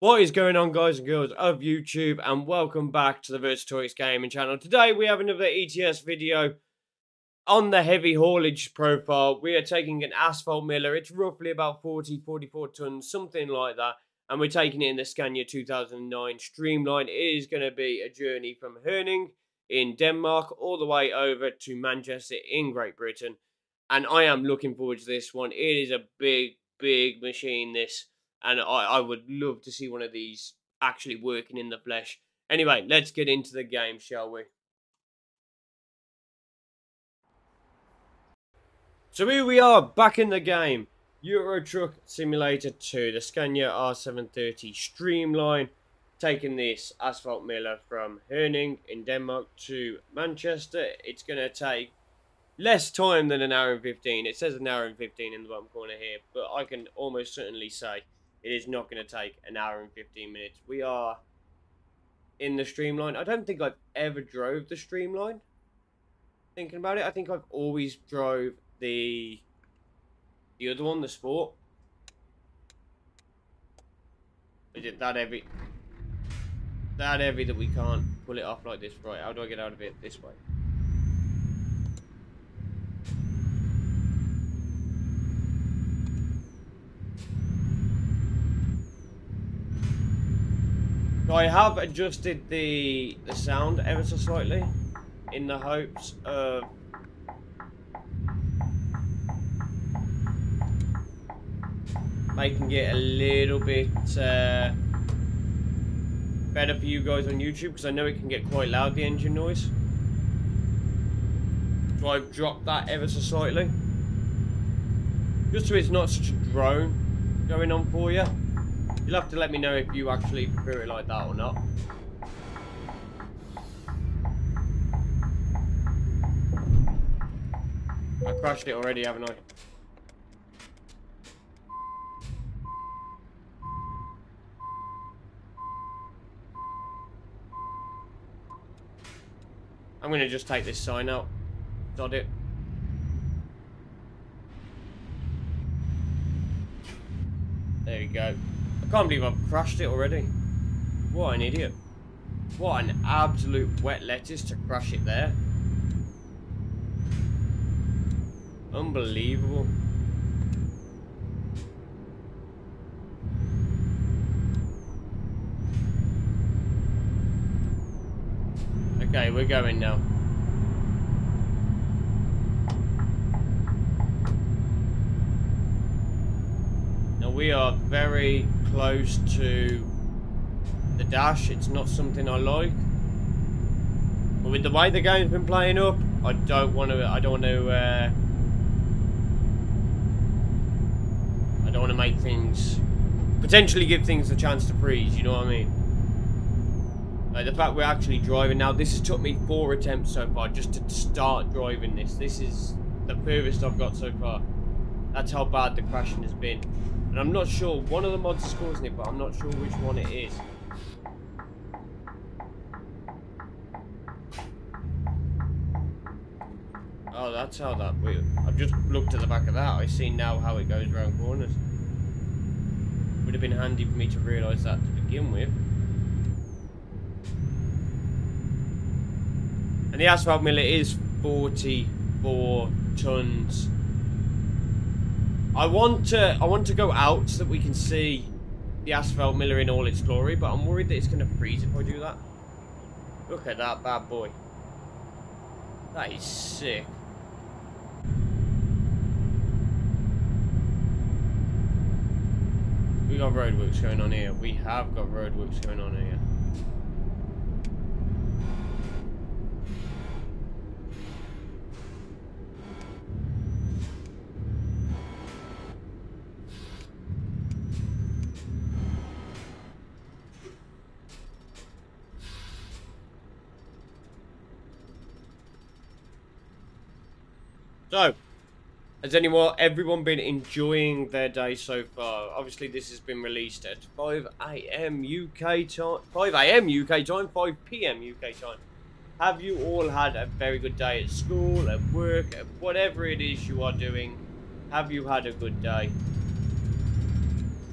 What is going on guys and girls of YouTube and welcome back to the Vercitorix Gaming channel. Today we have another ETS video on the heavy haulage profile. We are taking an asphalt miller. It's roughly about 40-44 tons, something like that. And we're taking it in the Scania 2009 Streamline. It is going to be a journey from Herning in Denmark all the way over to Manchester in Great Britain. And I am looking forward to this one. It is a big, big machine this and I, I would love to see one of these actually working in the flesh. Anyway, let's get into the game, shall we? So here we are, back in the game. Euro Truck Simulator 2, the Scania R730 Streamline, taking this asphalt miller from Herning in Denmark to Manchester. It's going to take less time than an hour and 15. It says an hour and 15 in the bottom corner here, but I can almost certainly say it is not going to take an hour and 15 minutes. We are in the Streamline. I don't think I've ever drove the Streamline. Thinking about it, I think I've always drove the the other one, the Sport. Is it that heavy? That heavy that we can't pull it off like this? Right, how do I get out of it? This way. So I have adjusted the the sound ever so slightly in the hopes of making it a little bit uh, better for you guys on YouTube because I know it can get quite loud the engine noise. So I've dropped that ever so slightly. Just so it's not such a drone going on for you. You'll have to let me know if you actually prefer it like that or not. I crashed it already, haven't I? I'm going to just take this sign out. Dot it. There you go. Can't believe I've crashed it already. What an idiot. What an absolute wet lettuce to crash it there. Unbelievable. Okay, we're going now. Now we are very close to the dash. It's not something I like. But with the way the game's been playing up, I don't want to. I don't want to. Uh, I don't want to make things potentially give things a chance to freeze. You know what I mean? Like the fact we're actually driving now. This has took me four attempts so far just to start driving this. This is the furthest I've got so far. That's how bad the crashing has been. And I'm not sure, one of the mods is causing it, but I'm not sure which one it is. Oh, that's how that... Wait, I've just looked at the back of that. I see now how it goes around corners. Would have been handy for me to realise that to begin with. And the asphalt miller is 44 tons I want to I want to go out so that we can see the asphalt miller in all its glory, but I'm worried that it's going to freeze if I do that. Look at that bad boy. That is sick. We got roadworks going on here. We have got roadworks going on here. So, has anyone, everyone been enjoying their day so far? Obviously, this has been released at 5 a.m. UK time, 5 a.m. UK time, 5 p.m. UK time. Have you all had a very good day at school, at work, at whatever it is you are doing? Have you had a good day?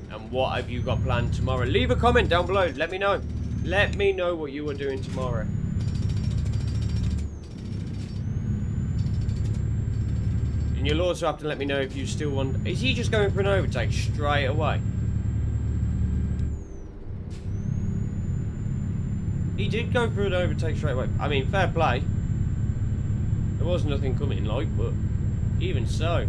And what have you got planned tomorrow? Leave a comment down below. Let me know. Let me know what you are doing tomorrow. And you'll also have to let me know if you still want... Is he just going for an overtake straight away? He did go for an overtake straight away. I mean, fair play. There was nothing coming like, but even so.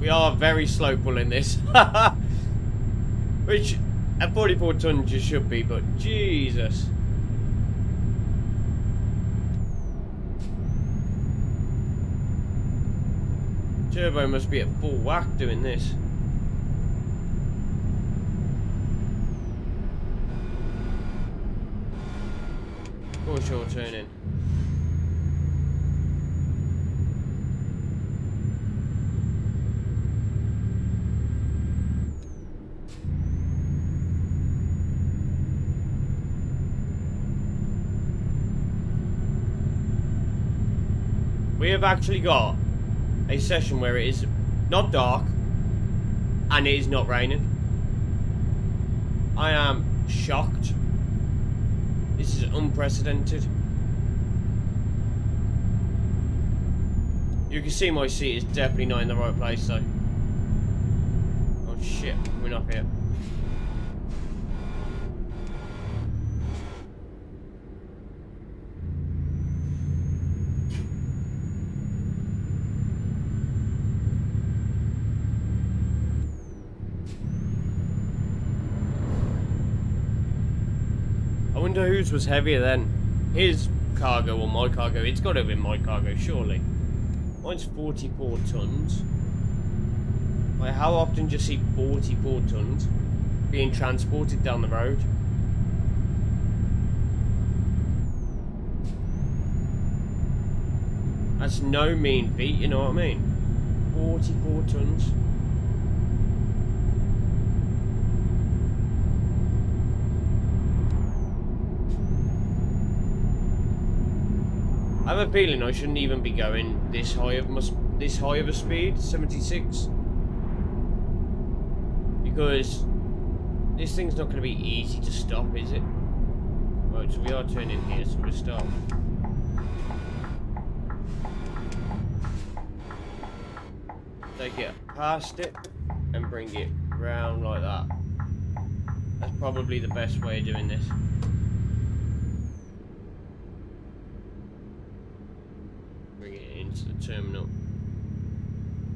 We are very slow pulling this. Which, at 44 tons you should be, but Jesus. Turbo must be at full whack doing this. Of course you're turning. We have actually got a session where it is not dark and it is not raining. I am shocked. This is unprecedented. You can see my seat is definitely not in the right place though. Oh shit, we're not here. Was heavier then. His cargo or my cargo. It's got to been my cargo, surely. Mine's 44 tons. Like, how often do you see 44 tons being transported down the road? That's no mean feat, you know what I mean? 44 tons. I have a feeling I shouldn't even be going this high of this high of a speed, 76. Because this thing's not going to be easy to stop, is it? Right, so we are turning here, so we'll stop. Take it past it and bring it round like that. That's probably the best way of doing this. Terminal.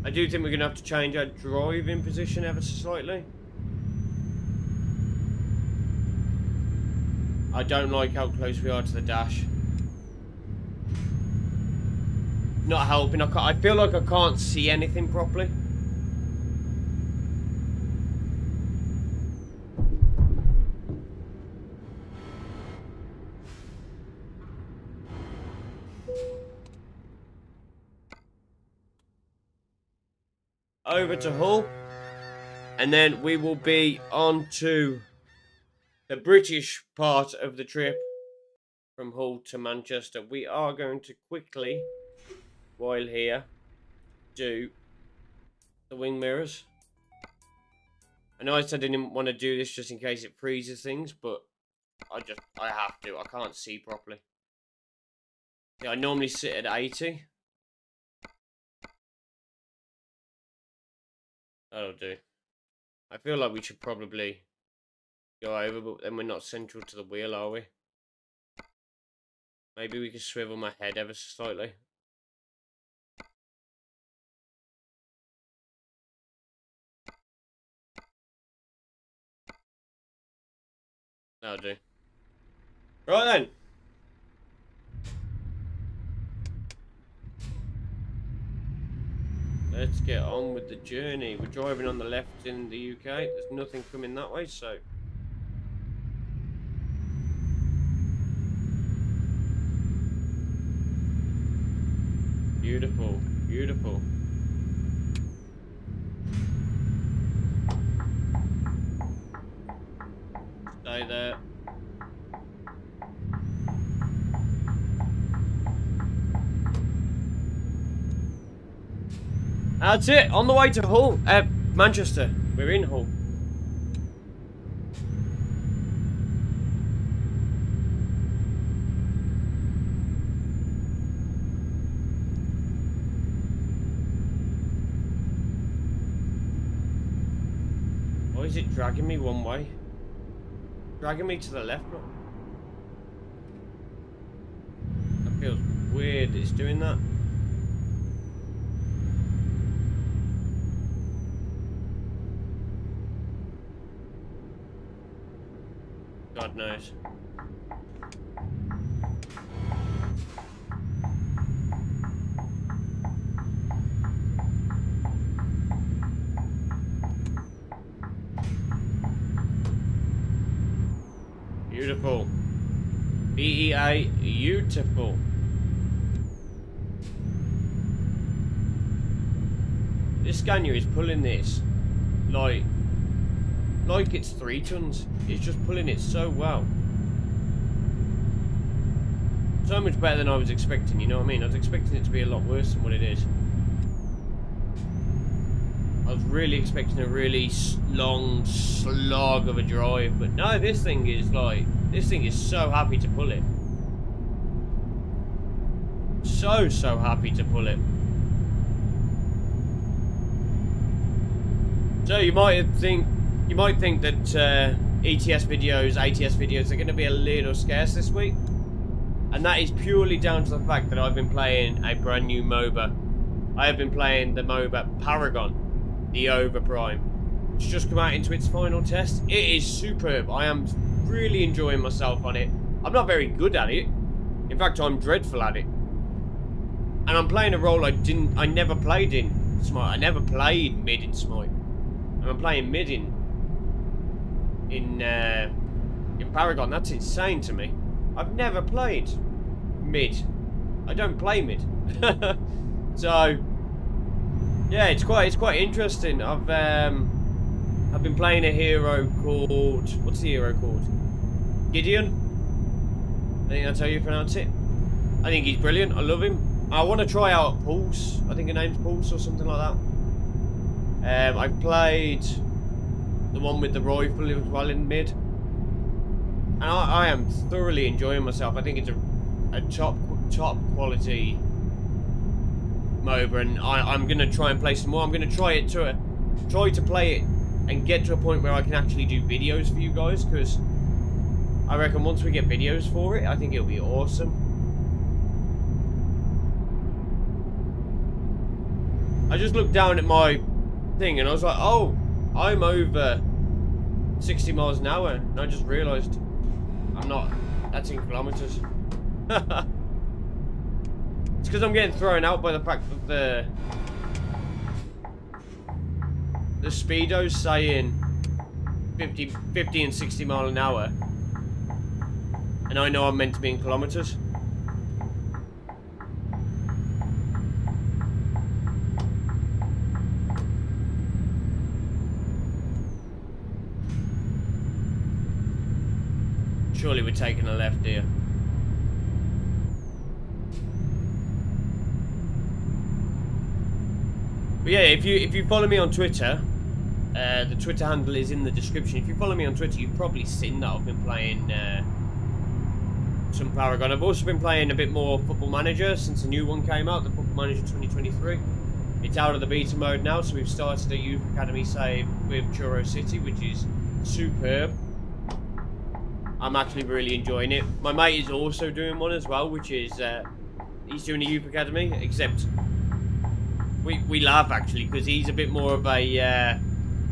I do think we're going to have to change our driving position ever so slightly. I don't like how close we are to the dash. Not helping. I, I feel like I can't see anything properly. Over to Hull. And then we will be on to the British part of the trip from Hull to Manchester. We are going to quickly, while here, do the wing mirrors. I know I said I didn't want to do this just in case it freezes things, but I just, I have to. I can't see properly. Yeah, I normally sit at 80. Oh, That'll do. I feel like we should probably go over, but then we're not central to the wheel, are we? Maybe we could swivel my head ever so slightly. That'll do. Right then. Let's get on with the journey. We're driving on the left in the UK. There's nothing coming that way, so... Beautiful, beautiful. Stay there. That's it. On the way to Hull. Uh, Manchester. We're in Hull. Why is it dragging me one way? Dragging me to the left? That feels weird. It's doing that. God knows. Beautiful. B-E-A, beautiful. This Scania is pulling this like like it's three tons. It's just pulling it so well. So much better than I was expecting, you know what I mean? I was expecting it to be a lot worse than what it is. I was really expecting a really long slog of a drive, but no, this thing is like, this thing is so happy to pull it. So, so happy to pull it. So you might think you might think that uh, ETS videos, ATS videos are going to be a little scarce this week. And that is purely down to the fact that I've been playing a brand new MOBA. I have been playing the MOBA Paragon, the Overprime. It's just come out into its final test. It is superb. I am really enjoying myself on it. I'm not very good at it. In fact, I'm dreadful at it. And I'm playing a role I didn't, I never played in Smite. I never played mid in Smite. And I'm playing mid in in uh, in Paragon. That's insane to me. I've never played mid. I don't play mid. so yeah, it's quite it's quite interesting. I've um I've been playing a hero called what's the hero called? Gideon. I think that's how you pronounce it. I think he's brilliant. I love him. I want to try out Pulse. I think her name's Pulse or something like that. Um, I've played the one with the rifle as well in mid. And I, I am thoroughly enjoying myself. I think it's a, a top top quality MOBA, and I, am going to try and play some more. I'm going to try it to try to play it and get to a point where I can actually do videos for you guys, because I reckon once we get videos for it, I think it'll be awesome. I just looked down at my thing and I was like, oh, I'm over 60 miles an hour, and I just realised I'm not. That's in kilometres. it's because I'm getting thrown out by the fact that the the speedo's saying 50, 50 and 60 mile an hour, and I know I'm meant to be in kilometres. Surely we're taking a left here. But yeah, if you if you follow me on Twitter, uh, the Twitter handle is in the description. If you follow me on Twitter, you've probably seen that I've been playing uh, some Paragon. I've also been playing a bit more Football Manager since a new one came out, the Football Manager 2023. It's out of the beta mode now, so we've started a Youth Academy save with Truro City, which is superb. I'm actually really enjoying it. My mate is also doing one as well, which is uh, he's doing a youth academy. Except we we laugh actually because he's a bit more of a uh,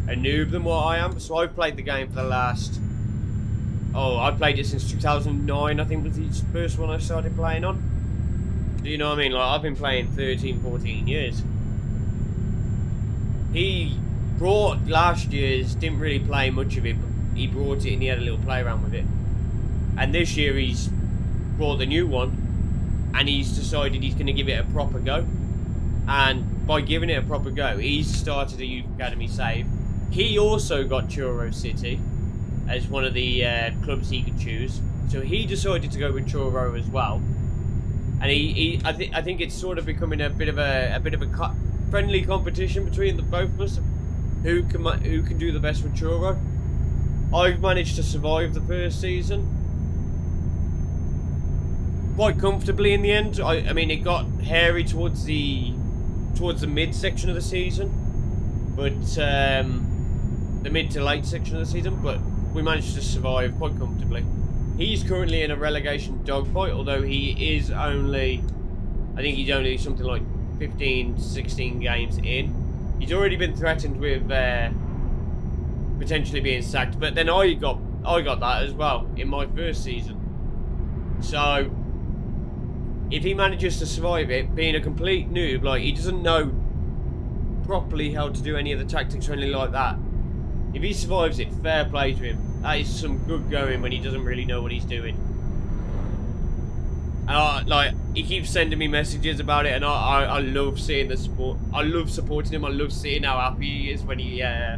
a noob than what I am. So I've played the game for the last oh I played it since 2009. I think was the first one I started playing on. Do you know what I mean? Like I've been playing 13, 14 years. He brought last year's, didn't really play much of it, but he brought it and he had a little play around with it. And this year he's brought the new one and he's decided he's going to give it a proper go. And by giving it a proper go, he's started a youth academy save. He also got Truro City. as one of the uh, clubs he could choose. So he decided to go with Truro as well. And he, he I think, I think it's sort of becoming a bit of a, a bit of a co friendly competition between the both of us. Who can who can do the best with Truro? I've managed to survive the first season quite comfortably in the end. I, I mean, it got hairy towards the towards the mid section of the season, but um, the mid to late section of the season. But we managed to survive quite comfortably. He's currently in a relegation dogfight, although he is only, I think he's only something like 15, 16 games in. He's already been threatened with uh, potentially being sacked, but then I got I got that as well in my first season. So if he manages to survive it, being a complete noob, like he doesn't know properly how to do any of the tactics or anything like that. If he survives it, fair play to him. That is some good going when he doesn't really know what he's doing. And I, like, he keeps sending me messages about it, and I, I, I love seeing the support. I love supporting him. I love seeing how happy he is when he, uh,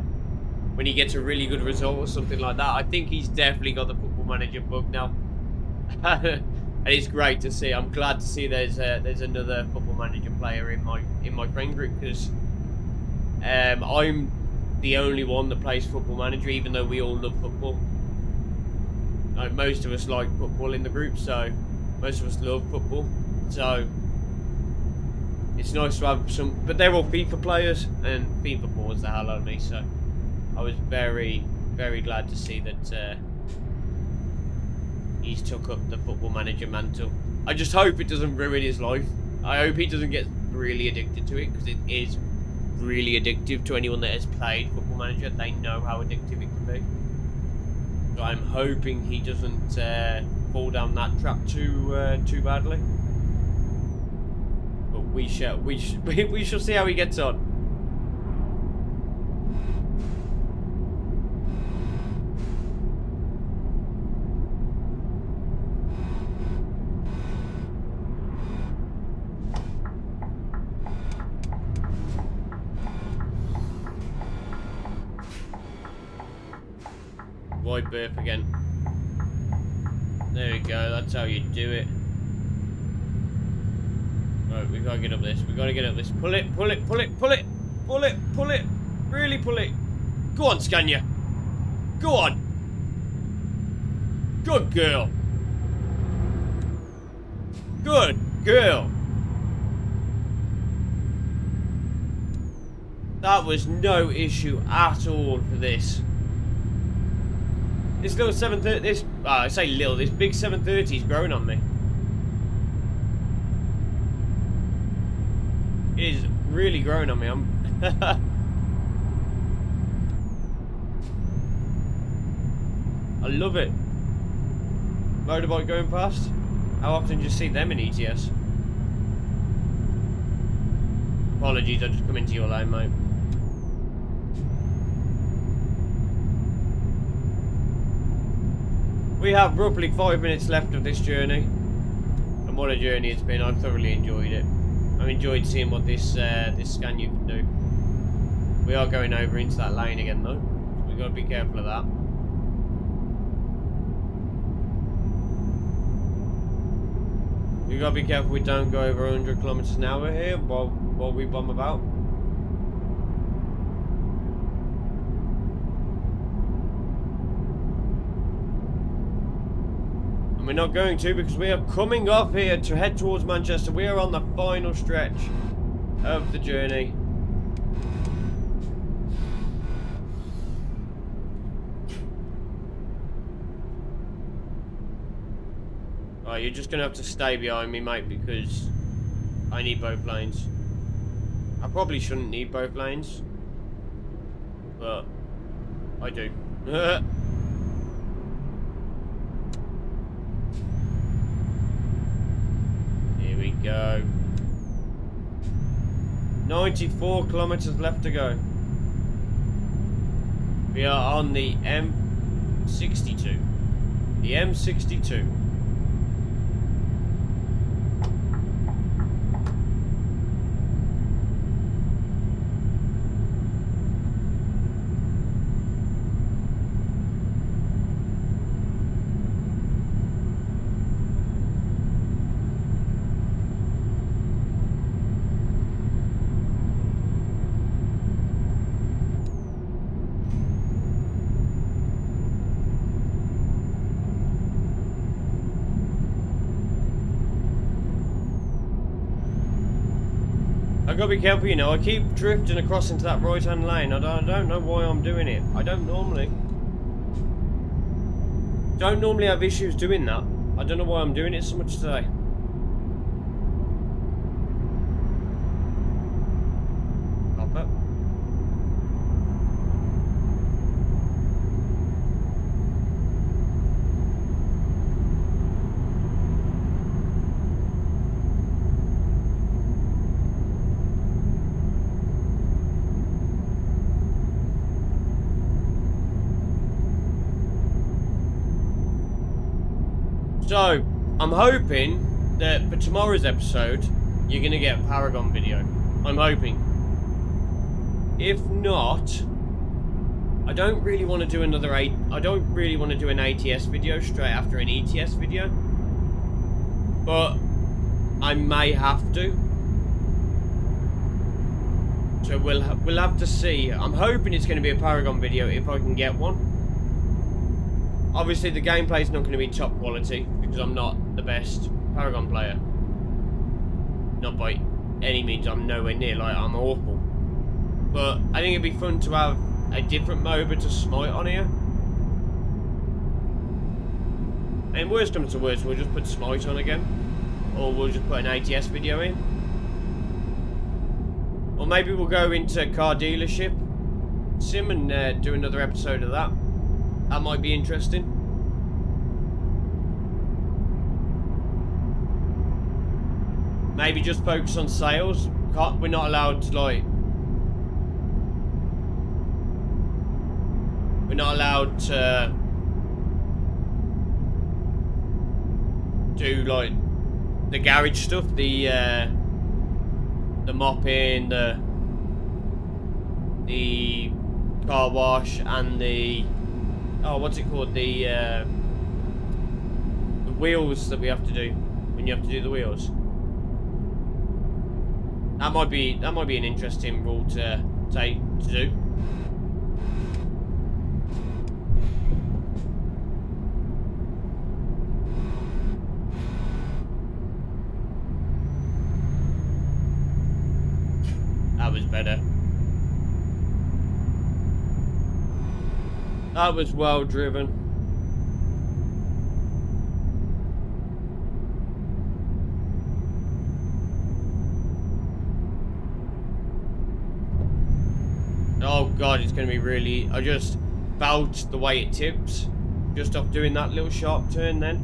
when he gets a really good result or something like that. I think he's definitely got the football manager bug now. and it's great to see. I'm glad to see there's a, there's another football manager player in my in my friend group because um, I'm the only one that plays football manager, even though we all love football. Like most of us like football in the group, so most of us love football. So it's nice to have some, but they're all FIFA players, and FIFA bores the hell out of me. So I was very, very glad to see that. Uh, he's took up the football manager mantle. I just hope it doesn't ruin his life. I hope he doesn't get really addicted to it because it is really addictive to anyone that has played football manager. They know how addictive it can be. So I'm hoping he doesn't uh, fall down that trap too uh, too badly. But we shall we sh we shall see how he gets on. Berth again. There we go, that's how you do it. Right, we gotta get up this. We gotta get up this. Pull it, pull it, pull it, pull it, pull it, pull it. Really pull it. Go on, Scania. Go on. Good girl. Good girl. That was no issue at all for this. This little 730, this, oh, I say little, this big 730 is growing on me. It is really growing on me. I'm I love it. Motorbike going past. How often do you see them in ETS? Apologies, I just come into your lane, mate. We have roughly five minutes left of this journey. And what a journey it's been. I've thoroughly enjoyed it. I've enjoyed seeing what this uh, this Scania can do. We are going over into that lane again though. We've got to be careful of that. We've got to be careful we don't go over 100 kilometers an hour here while, while we bomb about. We're not going to because we are coming off here to head towards Manchester. We are on the final stretch of the journey. Oh, you're just going to have to stay behind me, mate, because I need both lanes. I probably shouldn't need both lanes, but I do. go. 94 kilometers left to go. We are on the M62. The M62. I gotta be careful, you know. I keep drifting across into that right-hand lane. I don't, I don't know why I'm doing it. I don't normally. Don't normally have issues doing that. I don't know why I'm doing it so much today. So, I'm hoping that for tomorrow's episode, you're going to get a Paragon video. I'm hoping. If not, I don't really want to do another eight. I don't really want to do an ATS video straight after an ETS video. But I may have to. So we'll ha we'll have to see. I'm hoping it's going to be a Paragon video if I can get one. Obviously, the gameplay is not going to be top quality because I'm not the best Paragon player. Not by any means, I'm nowhere near, like, I'm awful. But I think it'd be fun to have a different MOBA to Smite on here. And worst comes to worst, we'll just put Smite on again. Or we'll just put an ATS video in. Or maybe we'll go into car dealership sim and uh, do another episode of that. That might be interesting. Maybe just focus on sales. Can't, we're not allowed to like... We're not allowed to... Do like the garage stuff, the uh, the mopping, the the car wash and the oh, what's it called? The, uh, the wheels that we have to do when you have to do the wheels. That might be that might be an interesting rule to take to do. That was better. That was well driven. Oh god, it's going to be really... I just felt the way it tips. Just off doing that little sharp turn then.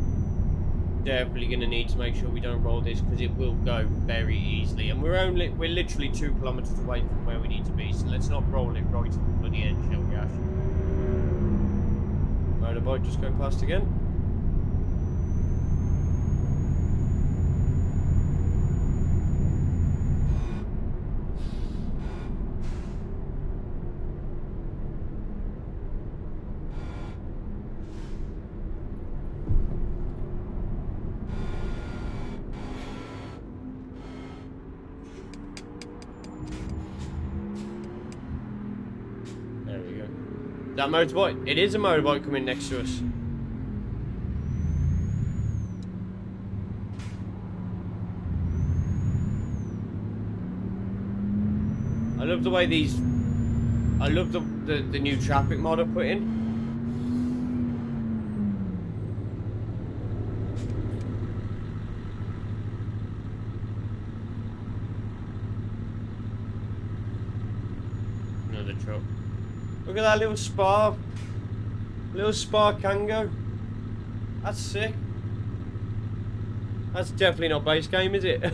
Definitely going to need to make sure we don't roll this because it will go very easily. And we're only, we're literally two kilometres away from where we need to be. So let's not roll it right to the bloody end, shall we, Ash? motorbike just go past again. That motorbike? It is a motorbike coming next to us. I love the way these... I love the, the, the new traffic mod I put in. Another truck. Look at that little spa. Little spa Kangoo. That's sick. That's definitely not base game, is it? In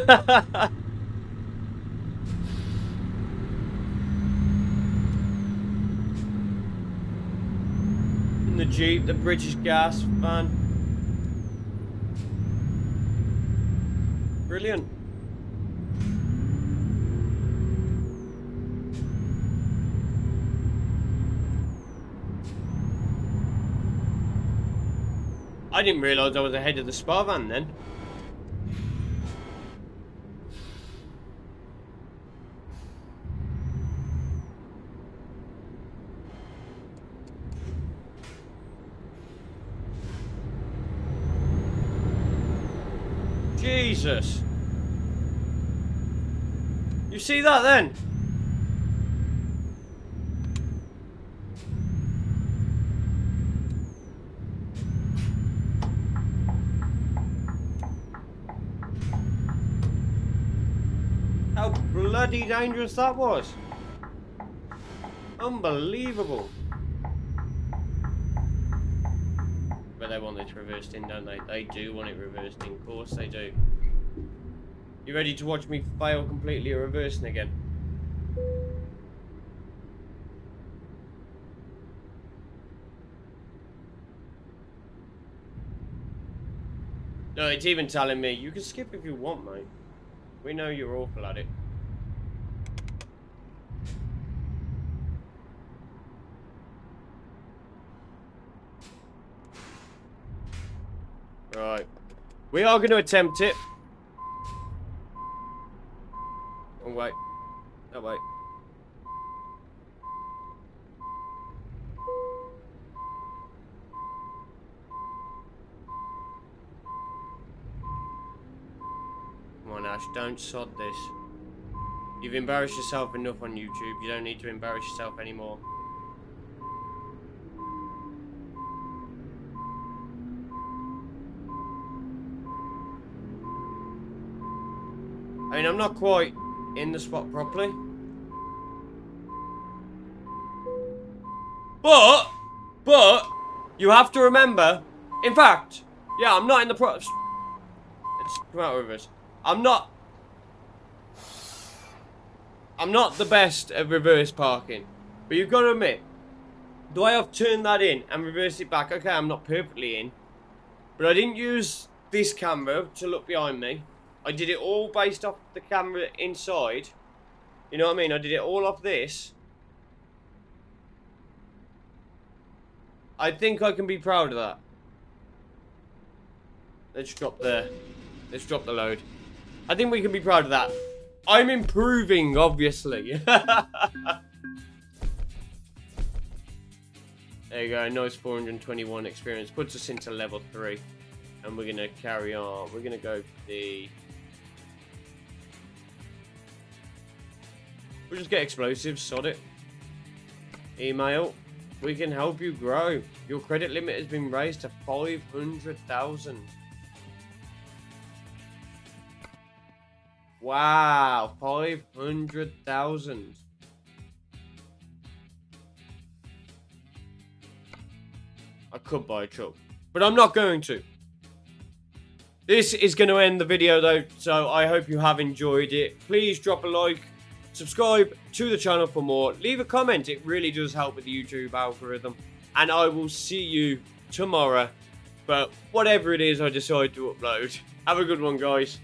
the Jeep, the British gas van. Brilliant. I didn't realise I was ahead of the spa van then. Jesus. You see that then? How bloody dangerous that was. Unbelievable. But they want this reversed in, don't they? They do want it reversed in. Of course they do. You ready to watch me fail completely at reversing again? No, it's even telling me, you can skip if you want, mate. We know you're awful at it. Right. We are going to attempt it. Oh, wait. Oh, wait. Come on, Ash. Don't sod this. You've embarrassed yourself enough on YouTube. You don't need to embarrass yourself anymore. Mean, I'm not quite in the spot properly. But, but, you have to remember, in fact, yeah, I'm not in the pro- Let's come out with this. I'm not, I'm not the best at reverse parking. But you've got to admit, do I have turned that in and reversed it back? Okay, I'm not perfectly in. But I didn't use this camera to look behind me. I did it all based off the camera inside. You know what I mean? I did it all off this. I think I can be proud of that. Let's drop the... Let's drop the load. I think we can be proud of that. I'm improving, obviously. there you go, nice 421 experience. Puts us into level 3. And we're going to carry on. We're going to go the... We'll just get explosives, sod it. Email. We can help you grow. Your credit limit has been raised to 500,000. Wow, 500,000. I could buy a truck, but I'm not going to. This is going to end the video though, so I hope you have enjoyed it. Please drop a like, subscribe to the channel for more. Leave a comment, it really does help with the YouTube algorithm. And I will see you tomorrow. But whatever it is I decide to upload. Have a good one, guys.